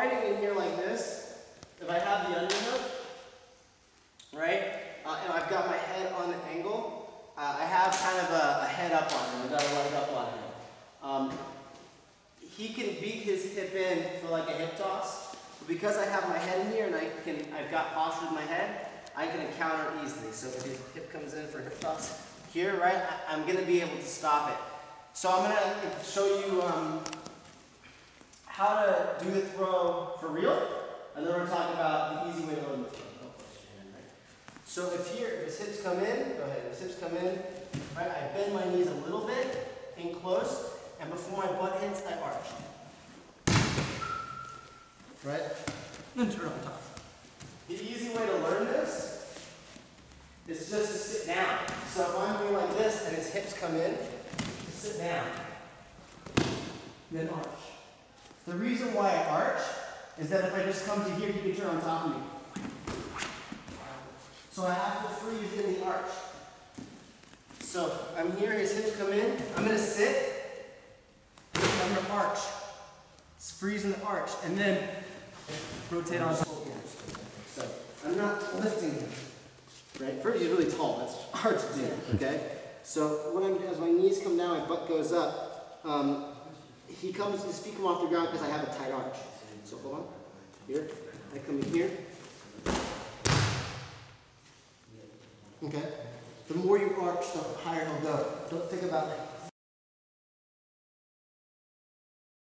Fighting in here like this, if I have the underhook, right, uh, and I've got my head on the angle, uh, I have kind of a, a, head up on him, I've got a leg up on him. Um, he can beat his hip in for like a hip toss, but because I have my head in here and I can, I've got posture with my head, I can encounter easily. So if his hip comes in for a hip toss here, right, I, am gonna be able to stop it. So I'm gonna show you um, how to do the throw for real, and then we're gonna talk about the easy way to learn the throw. Oh, so if here, if his hips come in, go ahead, his hips come in, right, I bend my knees a little bit, in close, and before my butt hits, I arch. Right? Then turn on top. The easy way to learn this is just to sit down. So if I'm doing like this and his hips come in, sit down. Then arch. The reason why I arch is that if I just come to here, he can turn on top of me. So I have to freeze in the arch. So I'm here, his hips come in. I'm to sit. I'm to arch. Freeze in the arch. And then rotate on top. So I'm not lifting him. Right? He's really tall. That's hard to do. Okay? So what I'm doing my knees come down, my butt goes up. Um, he comes, his feet come off the ground because I have a tight arch. So hold on. Here. I come in here. Okay? The more you arch, the higher he'll go. Don't think about